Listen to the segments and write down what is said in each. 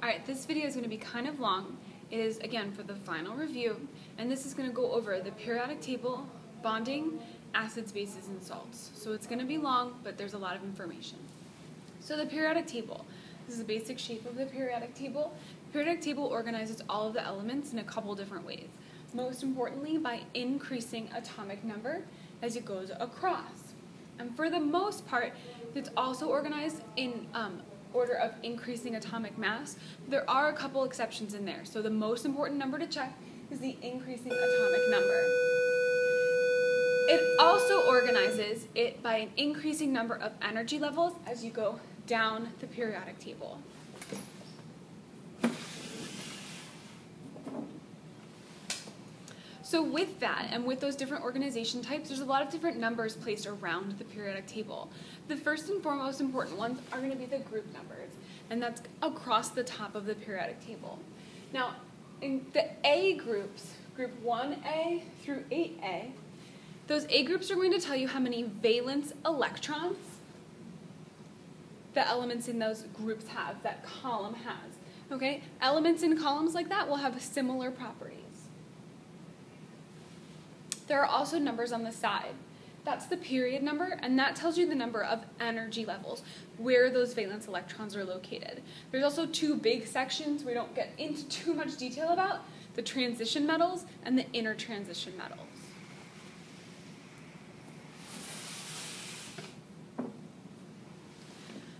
Alright, this video is going to be kind of long. It is, again, for the final review, and this is going to go over the periodic table, bonding, acids, bases, and salts. So it's going to be long, but there's a lot of information. So the periodic table. This is the basic shape of the periodic table. The periodic table organizes all of the elements in a couple different ways. Most importantly, by increasing atomic number as it goes across. And for the most part, it's also organized in um, order of increasing atomic mass. There are a couple exceptions in there. So the most important number to check is the increasing atomic number. It also organizes it by an increasing number of energy levels as you go down the periodic table. So with that, and with those different organization types, there's a lot of different numbers placed around the periodic table. The first and foremost important ones are going to be the group numbers, and that's across the top of the periodic table. Now, in the A groups, group 1A through 8A, those A groups are going to tell you how many valence electrons the elements in those groups have, that column has. Okay? Elements in columns like that will have similar properties. There are also numbers on the side. That's the period number, and that tells you the number of energy levels, where those valence electrons are located. There's also two big sections we don't get into too much detail about, the transition metals and the inner transition metals.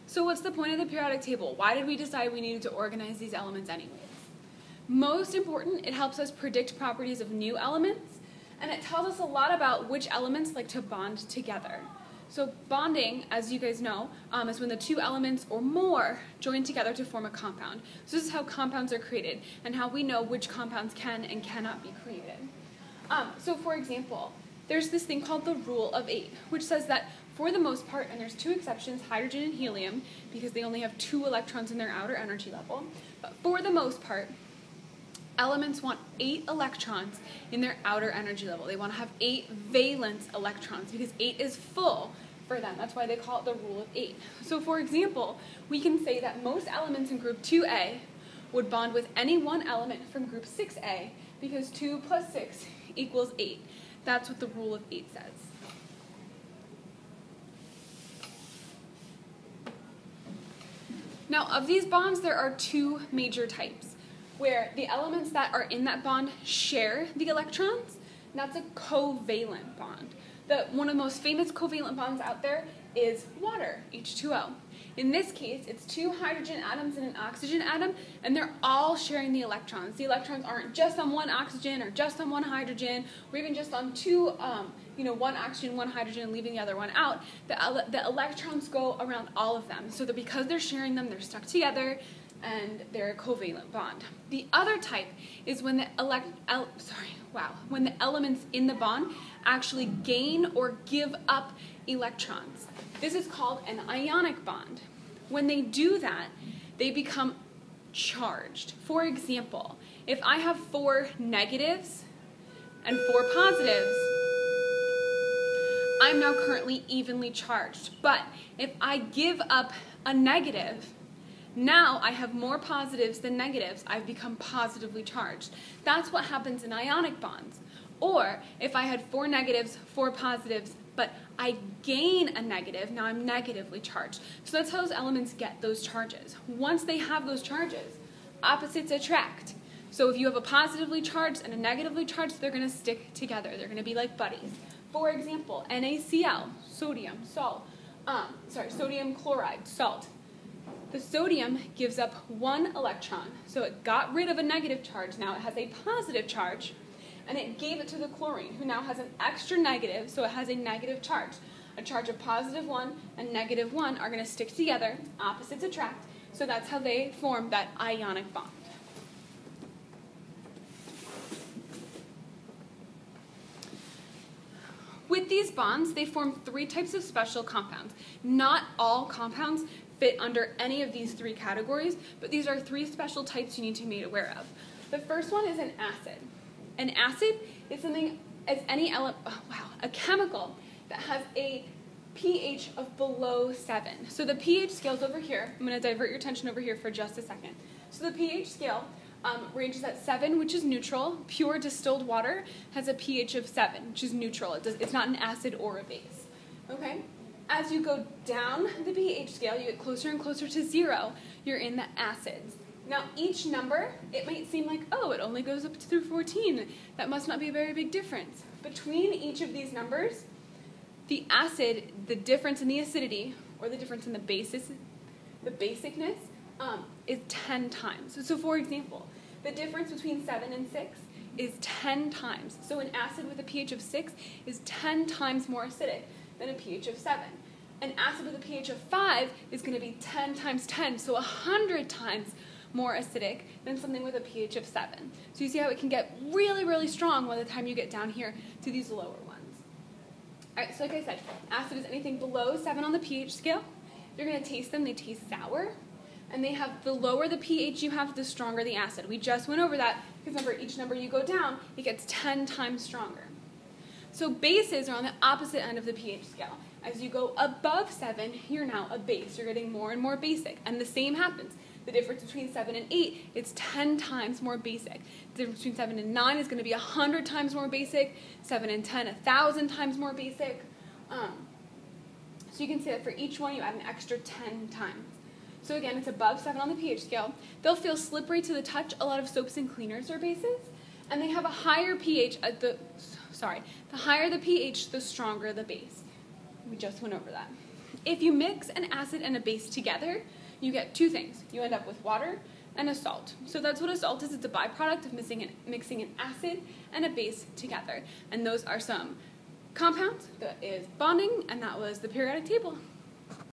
So what's the point of the periodic table? Why did we decide we needed to organize these elements anyways? Most important, it helps us predict properties of new elements and it tells us a lot about which elements like to bond together. So bonding, as you guys know, um, is when the two elements or more join together to form a compound. So this is how compounds are created and how we know which compounds can and cannot be created. Um, so for example, there's this thing called the rule of eight, which says that for the most part, and there's two exceptions, hydrogen and helium, because they only have two electrons in their outer energy level, but for the most part, elements want eight electrons in their outer energy level. They want to have eight valence electrons because eight is full for them. That's why they call it the rule of eight. So for example, we can say that most elements in group 2A would bond with any one element from group 6A because 2 plus 6 equals 8. That's what the rule of 8 says. Now, of these bonds, there are two major types where the elements that are in that bond share the electrons, that's a covalent bond. The, one of the most famous covalent bonds out there is water, H2O. In this case, it's two hydrogen atoms and an oxygen atom, and they're all sharing the electrons. The electrons aren't just on one oxygen or just on one hydrogen, or even just on two, um, you know, one oxygen, one hydrogen, leaving the other one out. The, the electrons go around all of them. So that because they're sharing them, they're stuck together, and they're a covalent bond. The other type is when the elect, el, sorry, wow, when the elements in the bond actually gain or give up electrons. This is called an ionic bond. When they do that, they become charged. For example, if I have four negatives and four positives, I'm now currently evenly charged. But if I give up a negative, now I have more positives than negatives. I've become positively charged. That's what happens in ionic bonds. Or if I had four negatives, four positives, but I gain a negative, now I'm negatively charged. So that's how those elements get those charges. Once they have those charges, opposites attract. So if you have a positively charged and a negatively charged, they're going to stick together. They're going to be like buddies. For example, NaCl, sodium, salt, um, sorry, sodium chloride, salt. The sodium gives up one electron, so it got rid of a negative charge. Now it has a positive charge, and it gave it to the chlorine, who now has an extra negative, so it has a negative charge. A charge of positive 1 and negative 1 are going to stick together, opposites attract, so that's how they form that ionic bond. With these bonds, they form three types of special compounds. Not all compounds fit under any of these three categories, but these are three special types you need to be made aware of. The first one is an acid. An acid is something as any element, oh, wow, a chemical that has a pH of below 7. So the pH scale's over here. I'm going to divert your attention over here for just a second. So the pH scale um, ranges at 7, which is neutral. Pure distilled water has a pH of 7, which is neutral. It does, it's not an acid or a base. Okay? As you go down the pH scale, you get closer and closer to 0. You're in the acids. Now, each number, it might seem like, oh, it only goes up through 14. That must not be a very big difference. Between each of these numbers, the acid, the difference in the acidity, or the difference in the basis, the basicness, um, is 10 times. So, for example, the difference between 7 and 6 is 10 times. So an acid with a pH of 6 is 10 times more acidic than a pH of 7. An acid with a pH of 5 is going to be 10 times 10, so 100 times more acidic than something with a pH of 7. So you see how it can get really, really strong by the time you get down here to these lower ones. All right, so like I said, acid is anything below 7 on the pH scale. You're going to taste them. They taste sour. And they have, the lower the pH you have, the stronger the acid. We just went over that, because remember, each number you go down, it gets 10 times stronger. So bases are on the opposite end of the pH scale. As you go above 7, you're now a base. You're getting more and more basic. And the same happens. The difference between 7 and 8, it's 10 times more basic. The difference between 7 and 9 is going to be 100 times more basic. 7 and 10, 1,000 times more basic. Um, so you can see that for each one, you add an extra 10 times. So again, it's above 7 on the pH scale. They'll feel slippery to the touch. A lot of soaps and cleaners are bases. And they have a higher pH at the, sorry, the higher the pH, the stronger the base. We just went over that. If you mix an acid and a base together, you get two things. You end up with water and a salt. So that's what a salt is. It's a byproduct of mixing an, mixing an acid and a base together. And those are some compounds that is bonding, and that was the periodic table.